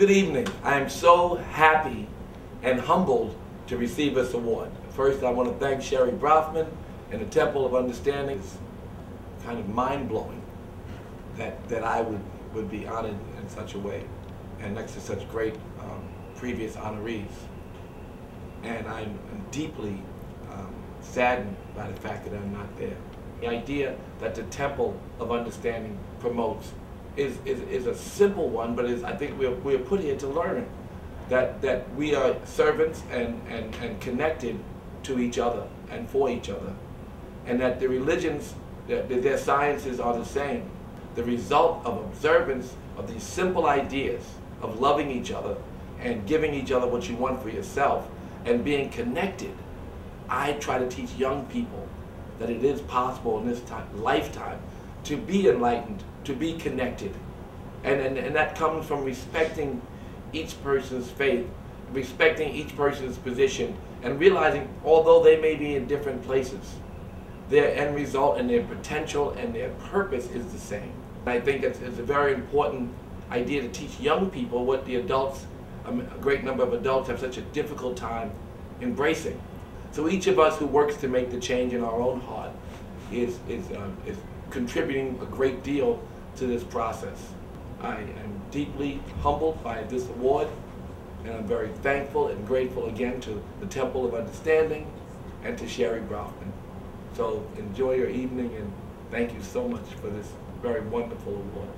Good evening. I am so happy and humbled to receive this award. First, I want to thank Sherry Brafman and the Temple of Understanding. It's kind of mind-blowing that, that I would, would be honored in such a way and next to such great um, previous honorees. And I'm, I'm deeply um, saddened by the fact that I'm not there. The idea that the Temple of Understanding promotes is, is, is a simple one, but is, I think we're, we're put here to learn that, that we are servants and, and, and connected to each other and for each other. And that the religions, that their sciences are the same. The result of observance of these simple ideas of loving each other and giving each other what you want for yourself and being connected. I try to teach young people that it is possible in this time, lifetime to be enlightened, to be connected. And, and, and that comes from respecting each person's faith, respecting each person's position, and realizing although they may be in different places, their end result and their potential and their purpose is the same. I think it's, it's a very important idea to teach young people what the adults, um, a great number of adults have such a difficult time embracing. So each of us who works to make the change in our own heart is, is, uh, is contributing a great deal to this process. I am deeply humbled by this award, and I'm very thankful and grateful again to the Temple of Understanding and to Sherry Brafman. So enjoy your evening, and thank you so much for this very wonderful award.